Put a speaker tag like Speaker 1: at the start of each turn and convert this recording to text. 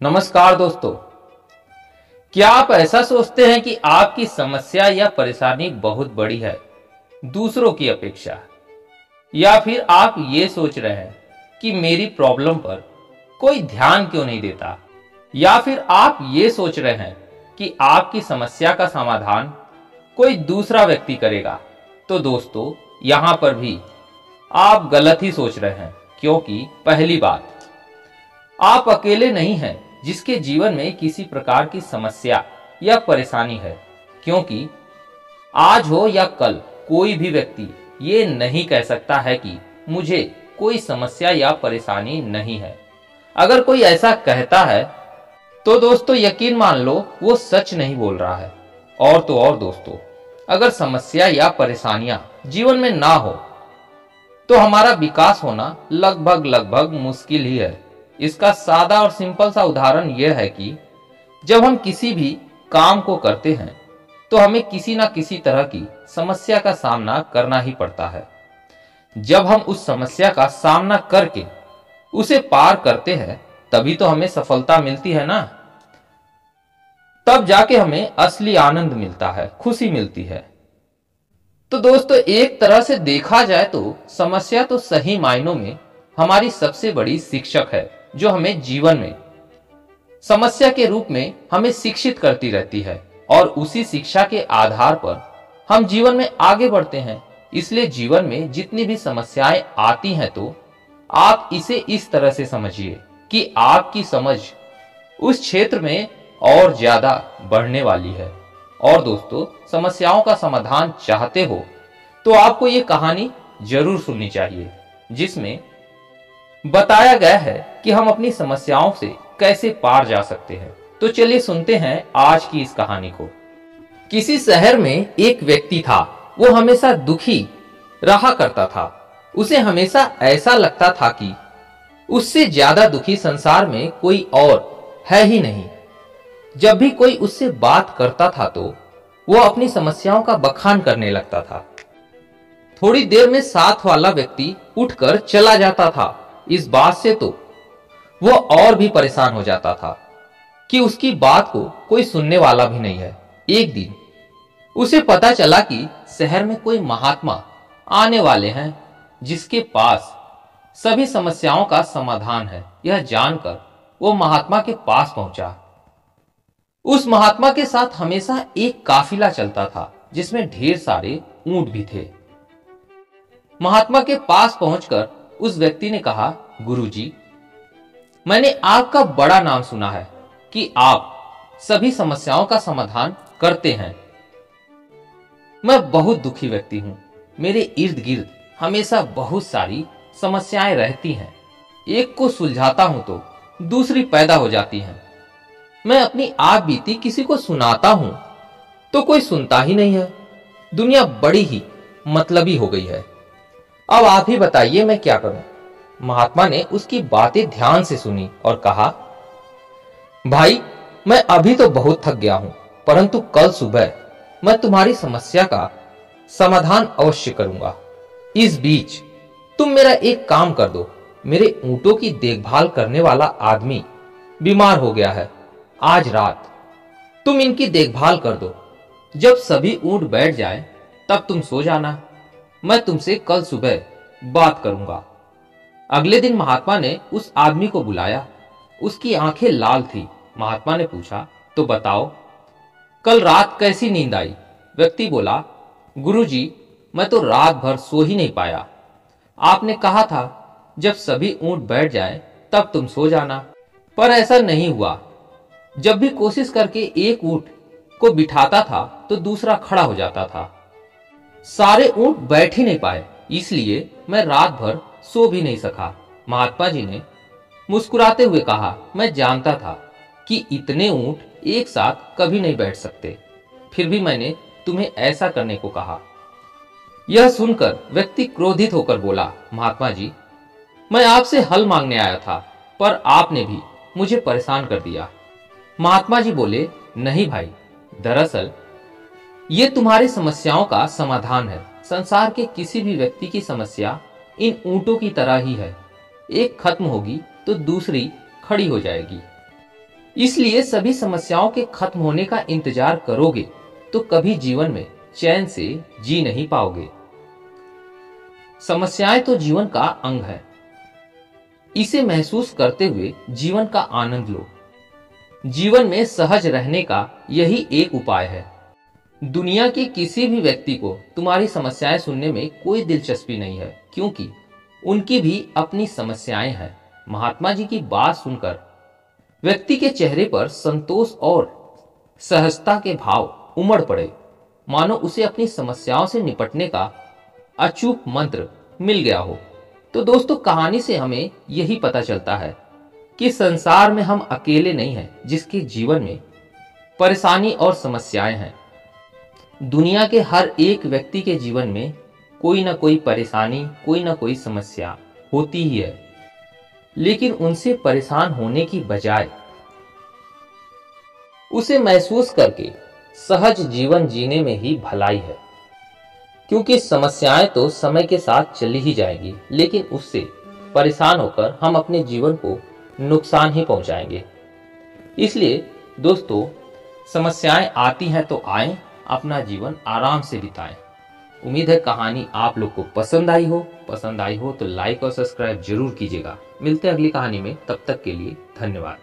Speaker 1: नमस्कार दोस्तों। क्या आप ऐसा सोचते हैं कि आपकी समस्या या परेशानी बहुत बड़ी है, दूसरों की अपेक्षा? या फिर आप ये सोच रहे हैं कि मेरी प्रॉब्लम पर कोई ध्यान क्यों नहीं देता? या फिर आप ये सोच रहे हैं कि आपकी समस्या का समाधान कोई दूसरा व्यक्ति करेगा? तो दोस्तों, यहाँ पर भी आप गलत ही सोच रहे हैं, क्योंकि पहली बात, आप अकेले नहीं हैं जिसके जीवन में किसी प्रकार की समस्या या परेशानी है, क्योंकि आज हो या कल कोई भी व्यक्ति ये नहीं कह सकता है कि मुझे कोई समस्या या परेशानी नहीं है। अगर कोई ऐसा कहता है तो दोस्तों यकीन मान लो वो सच नहीं बोल रहा है। और तो और दोस्तों, अगर समस्या या परेशानियाँ जीवन में ना हो तो हमारा विकास होना लगभग लगभग मुश्किल ही है। इसका सादा और सिंपल सा उदाहरण यह है कि जब हम किसी भी काम को करते हैं तो हमें किसी ना किसी तरह की समस्या का सामना करना ही पड़ता है। जब हम उस समस्या का सामना करके उसे पार करते हैं, तभी तो हमें सफलता मिलती है ना। तब जाके हमें असली आनंद मिलता है, खुशी मिलती है। तो दोस्तों, एक तरह से देखा जाए तो समस्या तो सही मायनों में हमारी सबसे बड़ी शिक्षक है। जो हमें जीवन में, समस्या के रूप में हमें शिक्षित करती रहती है और उसी शिक्षा के आधार पर हम जीवन में आगे बढ़ते हैं। इसलिए जीवन में जितनी भी समस्याएँ आती हैं तो आप इसे इस तरह से समझिए कि आपकी समझ उस क्षेत्र में और ज़्यादा बढ़ने वाली है। और दोस्तों, समस्याओं का समाधान चाहते हो तो आपको ये कहानी ज़रूर सुननी चाहिए, जिसमें बताया गया है कि हम अपनी समस्याओं से कैसे पार जा सकते हैं। तो चलिए सुनते हैं आज की इस कहानी को। किसी शहर में एक व्यक्ति था। वो हमेशा दुखी रहा करता था। उसे हमेशा ऐसा लगता था कि उससे ज़्यादा दुखी संसार में कोई और है ही नहीं। जब भी कोई उससे बात करता था तो वो अपनी समस्याओं का बखान करने लगता था। थोड़ी देर में साथ वाला व्यक्ति उठकर चला जाता था। इस बात से तो वो और भी परेशान हो जाता था कि उसकी बात को कोई सुनने वाला भी नहीं है। एक दिन उसे पता चला कि शहर में कोई महात्मा आने वाले हैं, जिसके पास सभी समस्याओं का समाधान है। यह जानकर वो महात्मा के पास पहुँचा। उस महात्मा के साथ हमेशा एक काफिला चलता था, जिसमें ढेर सारे ऊँट भी थे। महात्मा के पास पहुंचकर उस व्यक्ति ने कहा, गुरुजी, मैंने आपका बड़ा नाम सुना है कि आप सभी समस्याओं का समाधान करते हैं। मैं बहुत दुखी व्यक्ति हूँ। मेरे इर्द गिर्द हमेशा बहुत सारी समस्याएँ रहती हैं। एक को सुलझाता हूँ तो दूसरी पैदा हो जाती हैं। मैं अपनी आप बीती किसी को सुनाता हूँ तो कोई सुनता ही नहीं है। दुनिया बड़ी ही मतलबी हो गई है। अब आप ही बताइए मैं क्या करूँ? महात्मा ने उसकी बातें ध्यान से सुनी और कहा, भाई, मैं अभी तो बहुत थक गया हूँ, परंतु कल सुबह मैं तुम्हारी समस्या का समाधान अवश्य करूँगा। इस बीच तुम मेरा एक काम कर दो, मेरे ऊंटों की देखभाल करने वाला आदमी बीमार हो गया है, आज रात तुम इनकी देखभाल कर दो। जब सभी ऊँट बैठ जाए, तब तुम सो जाना। मैं तुमसे कल सुबह बात करूँगा। अगले दिन महात्मा ने उस आदमी को बुलाया। उसकी आँखें लाल थी। महात्मा ने पूछा तो बताओ, कल रात कैसी नींद आई? व्यक्ति बोला, गुरुजी, मैं तो रात भर सो ही नहीं पाया। आपने कहा था, जब सभी ऊँट बैठ जाए, तब तुम सो जाना। पर ऐसा नहीं हुआ। जब भी कोशिश करके एक ऊँट को बिठाता था तो दूसरा खड़ा हो जाता था। सारे ऊँट बैठ ही नहीं पाए, इसलिए मैं रात भर सो भी नहीं सका। महात्मा जी ने मुस्कुराते हुए कहा, मैं जानता था कि इतने ऊँट एक साथ कभी नहीं बैठ सकते। फिर भी मैंने तुम्हें ऐसा करने को कहा। यह सुनकर व्यक्ति क्रोधित होकर बोला, महात्मा जी, मैं आपसे हल मांगने आया था, पर आपने भी मुझे परेशान कर दिया। महात्मा जी बोले, नहीं भाई, दरअसल ये तुम्हारी समस्याओं का समाधान है। संसार के किसी भी व्यक्ति की समस्या इन ऊंटों की तरह ही है। एक खत्म होगी तो दूसरी खड़ी हो जाएगी। इसलिए सभी समस्याओं के खत्म होने का इंतज़ार करोगे तो कभी जीवन में चैन से जी नहीं पाओगे। समस्याएँ तो जीवन का अंग है। इसे महसूस करते हुए जीवन का आनंद लो। जीवन में सहज रहने का यही एक उपाय है। दुनिया के किसी भी व्यक्ति को तुम्हारी समस्याएँ सुनने में कोई दिलचस्पी नहीं है, क्योंकि उनकी भी अपनी समस्याएँ हैं। महात्मा जी की बात सुनकर व्यक्ति के चेहरे पर संतोष और सहजता के भाव उमड़ पड़े। मानो उसे अपनी समस्याओं से निपटने का अचूक मंत्र मिल गया हो। तो दोस्तों, कहानी से हमें यही पता चलता है कि संसार में हम अकेले नहीं हैं, जिसके जीवन में परेशानी और समस्याएँ हैं। दुनिया के हर एक व्यक्ति के जीवन में कोई ना कोई परेशानी, कोई ना कोई समस्या होती ही है। लेकिन उनसे परेशान होने की बजाय उसे महसूस करके सहज जीवन जीने में ही भलाई है। क्योंकि समस्याएँ तो समय के साथ चली ही जाएगी, लेकिन उससे परेशान होकर हम अपने जीवन को नुकसान ही पहुंचाएँगे। इसलिए दोस्तों, समस्याएँ आती हैं तो आए अपना जीवन आराम से बिताएँ। उम्मीद है कहानी आप लोग को पसंद आई हो। पसंद आई हो तो लाइक और सब्सक्राइब ज़रूर कीजिएगा। मिलते हैं अगली कहानी में। तब तक के लिए धन्यवाद।